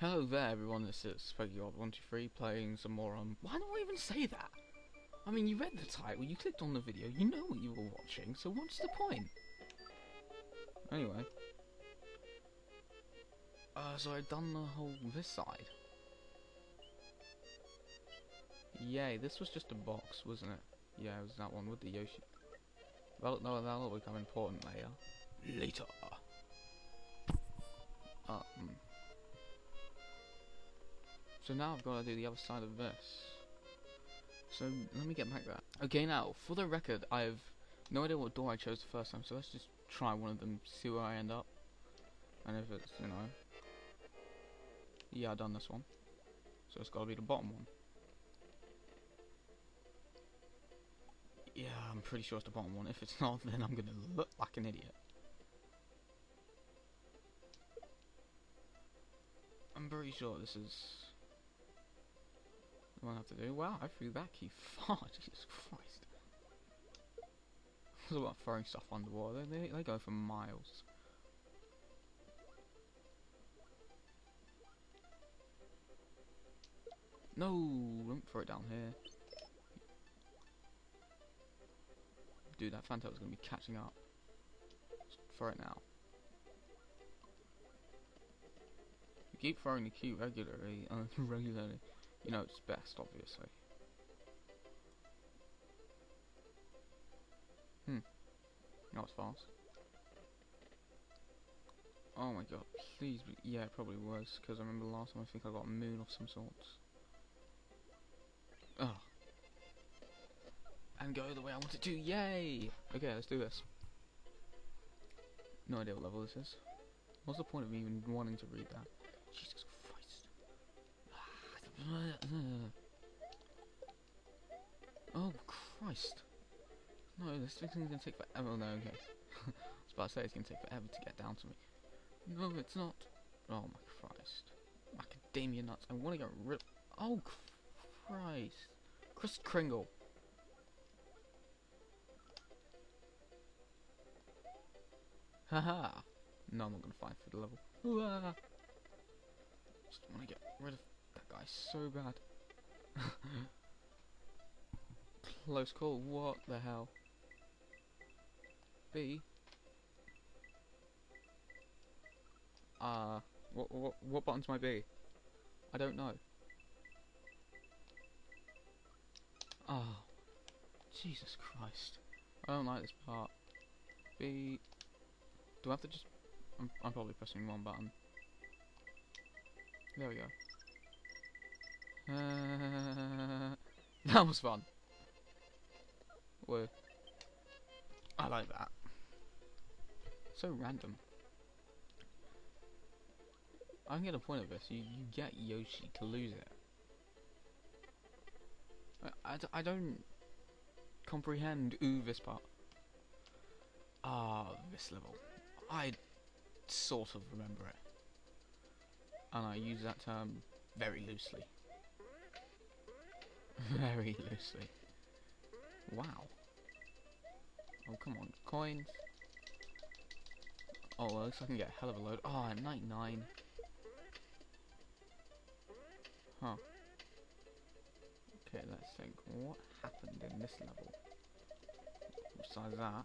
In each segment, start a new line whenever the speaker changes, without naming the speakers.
Hello there, everyone. This is SpaghettiOdd123 playing some more on. Why do I even say that? I mean, you read the title, you clicked on the video, you know what you were watching, so what's the point? Anyway. Uh, so I've done the whole this side. Yay, this was just a box, wasn't it? Yeah, it was that one with the Yoshi. Well, no, that'll become important later. Later. Hmm. So now I've got to do the other side of this. So let me get back there. Okay, now for the record, I have no idea what door I chose the first time. So let's just try one of them, see where I end up, and if it's you know, yeah, I've done this one. So it's got to be the bottom one. Yeah, I'm pretty sure it's the bottom one. If it's not, then I'm gonna look like an idiot. I'm pretty sure this is what I have to do. Wow, I threw that key far. Jesus Christ. It's about throwing stuff underwater. They, they go for miles. No, don't throw it down here. Dude, that is going to be catching up. Just throw it now. You keep throwing the key regularly, uh, regularly. You know it's best, obviously. Hmm. Not as fast. Oh my god, please be yeah, it probably was, because I remember last time I think I got a moon of some sorts. Oh. And go the way I want it to, yay! Okay, let's do this. No idea what level this is. What's the point of me even wanting to read that? Jesus Oh, Christ. No, this thing's gonna take forever. No, okay. I was about to say it's gonna take forever to get down to me. No, it's not. Oh my Christ. Macadamia nuts. I want to get rid Oh, Christ. Kris Kringle. Haha. no, I'm not gonna fight for the level. Just want to get rid of that guy so bad. Close call. What the hell? B. Uh, what what what button's my B? I don't know. Oh, Jesus Christ! I don't like this part. B. Do I have to just? I'm, I'm probably pressing one button. There we go. Uh, that was fun. Whoa. I like that. So random. I can get a point of this. You, you get Yoshi to lose it. I, I, I don't comprehend ooh this part. Ah, this level. I sort of remember it. And I use that term very loosely. very loosely. Wow. Oh, come on. Coins. Oh, well, looks like I can get a hell of a load. Oh, I'm 99. Huh. Okay, let's think. What happened in this level? Besides that.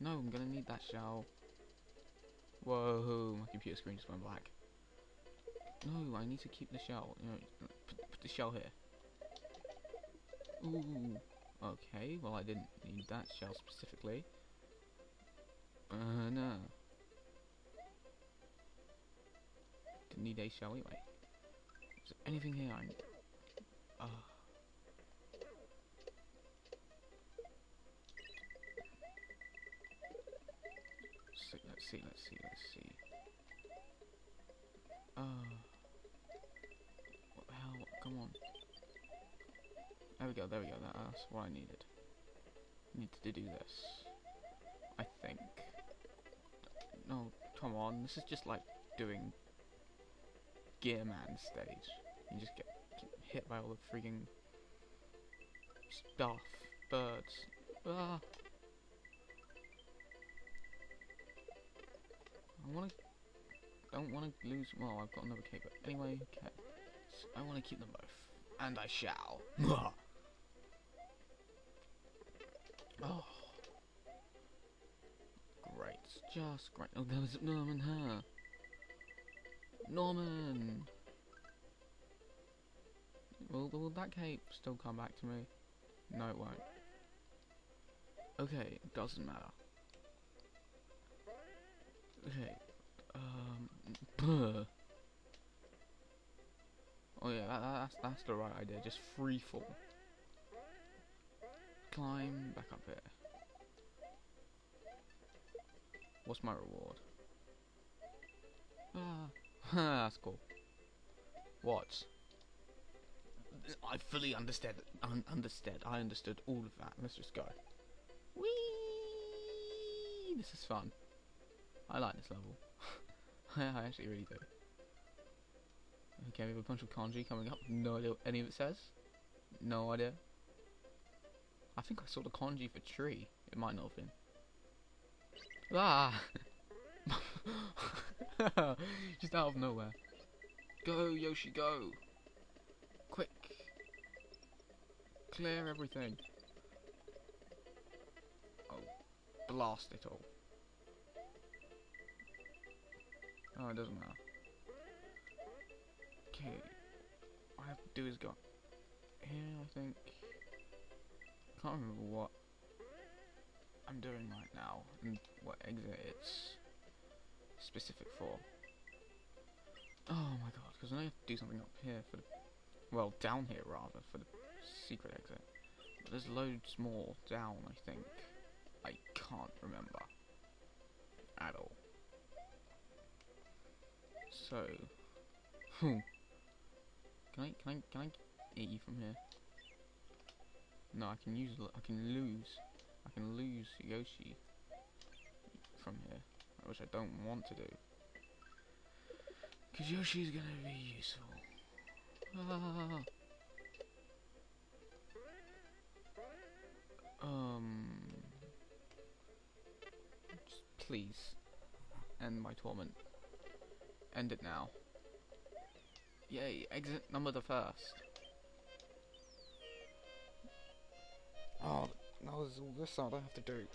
No, I'm gonna need that shell. Whoa, my computer screen just went black. No, I need to keep the shell. You know, put, put the shell here. Ooh. Okay, well I didn't need that shell specifically. Uh, no. Didn't need a shell anyway. Is there anything here I need? Uh. Let's see, let's see, let's see. Uh. What the hell? Come on. There we go, there we go, that's what I needed. Needed to do this. I think. No, come on, this is just like doing Gearman stage. You just get, get hit by all the freaking stuff, birds. Ah. I wanna don't want to lose. Well, I've got another cake, but anyway, okay. So I want to keep them both, and I shall. oh, great, just great. Oh, there was Norman here. Norman. Will, will that cape still come back to me? No, it won't. Okay, doesn't matter. Okay, um. Oh yeah, that, that's that's the right idea. Just free fall. Climb back up here. What's my reward? Ah, that's cool. What? I fully understood. Un understood. I understood all of that. Let's just go. This is fun. I like this level. I actually really do. Okay, we have a bunch of kanji coming up. No idea what any of it says. No idea. I think I saw the kanji for tree. It might not have been. Ah! Just out of nowhere. Go, Yoshi, go! Quick! Clear everything. Oh, blast it all. Oh, it doesn't matter. Okay. All I have to do is go here, I think. Can't remember what I'm doing right now and what exit it's specific for. Oh my god, because I have to do something up here for the... Well, down here rather, for the secret exit. But there's loads more down, I think. I can't remember. At all. So, hmm. Can I can I can I eat you from here? No, I can use I can lose I can lose Yoshi from here, which I don't want to do. Cause Yoshi's gonna be useful. Ah. Um. Just please end my torment. End it now. Yay, exit number the first. Oh, that there's all this sound I have to do.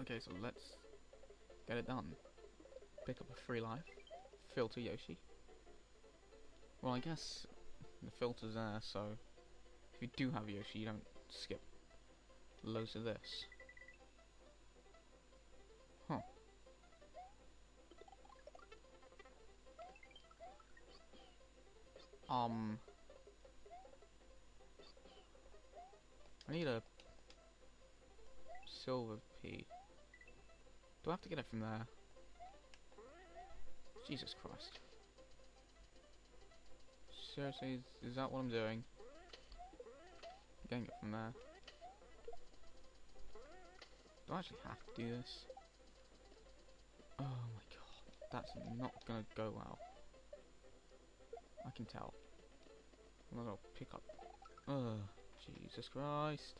Okay, so let's get it done. Pick up a free life. Filter Yoshi. Well, I guess the filter's there, so if you do have Yoshi, you don't skip loads of this. Huh. Um, I need a silver P. Do I have to get it from there? Jesus Christ. Seriously, is, is that what I'm doing? Getting it from there. Do I actually have to do this? Oh my god, that's not gonna go well. I can tell. I'm gonna pick up. Oh, Jesus Christ.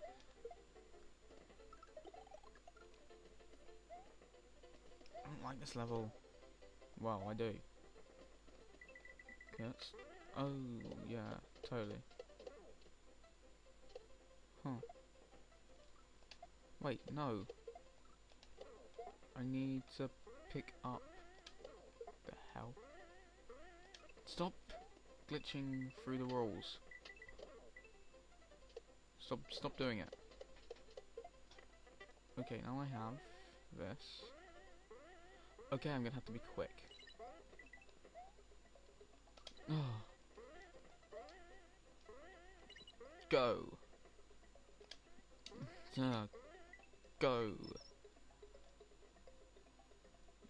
I don't like this level. Well, I do. Oh, yeah, totally. Huh. Wait, no. I need to pick up... The hell? Stop glitching through the walls. Stop, stop doing it. Okay, now I have this. Okay, I'm gonna have to be quick. Go. Uh, go.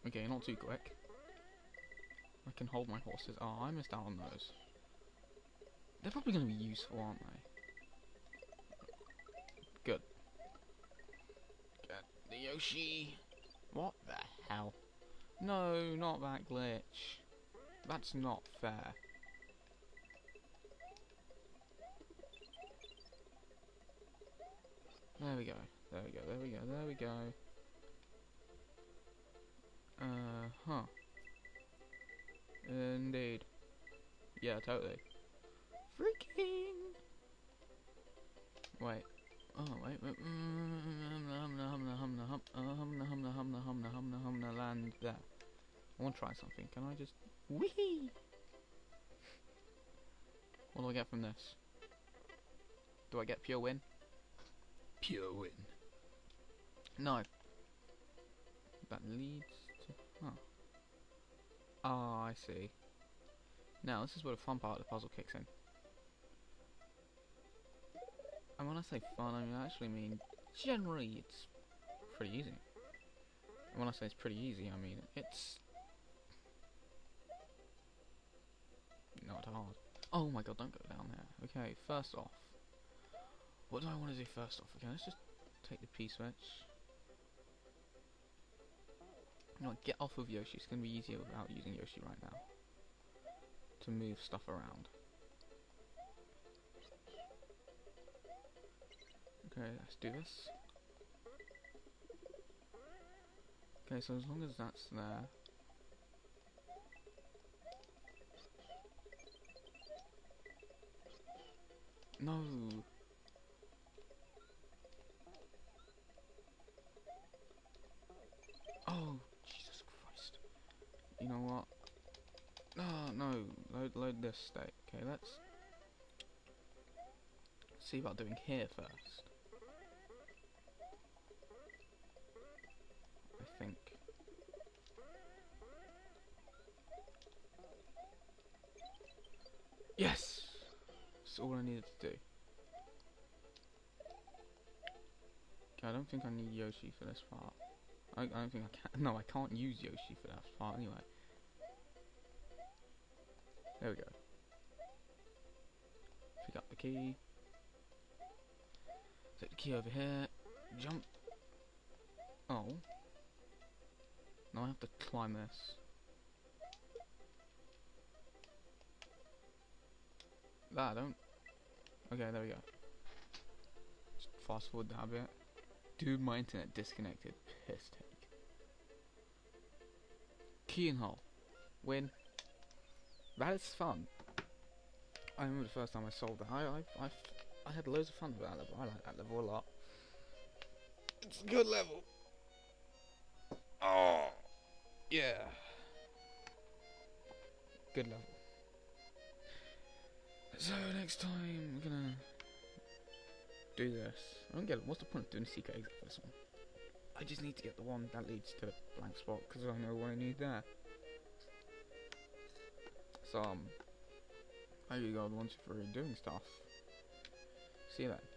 Okay, not too quick. I can hold my horses. Oh, I missed out on those. They're probably going to be useful, aren't they? Good. Get the Yoshi. What the hell? No, not that glitch. That's not fair. There we go. There we go. There we go. There we go. Uh huh. Indeed. Yeah, totally. Freaking. Wait. Oh wait, wait, land there. I want to try something. Can I just wee? What do I get from this? Do I get pure win? Pure win. No. That leads to. Oh. Ah, oh, I see. Now, this is where the fun part of the puzzle kicks in. And when I say fun, I mean, I actually mean generally it's pretty easy. And when I say it's pretty easy, I mean it's not hard. Oh my god, don't go down there. Okay, first off, what do I want to do first off? Okay, let's just take the P-switch. No, get off of Yoshi. It's going to be easier without using Yoshi right now. To move stuff around. Okay, let's do this. Okay, so as long as that's there. No! Oh, Jesus Christ. You know what? No, no, load, load this state. Okay, let's see about doing here first. I think. Yes! That's all I needed to do. Okay, I don't think I need Yoshi for this part. I, I don't think I can. No, I can't use Yoshi for that part anyway. There we go. Pick up the key. Take the key over here. Jump. Oh. Now I have to climb this. That I don't. Okay, there we go. Just fast forward that a bit. Dude, my internet disconnected. Piss take. Key and hole. Win. That is fun. I remember the first time I solved that. I, I, I, I had loads of fun with that level. I like that level a lot. It's a good level. Oh, yeah. Good level. So next time we're gonna do this. I don't get it. What's the point of doing a secret exit for this one? I just need to get the one that leads to the blank spot because I know what I need there. So um, I you go once for doing stuff. See you then.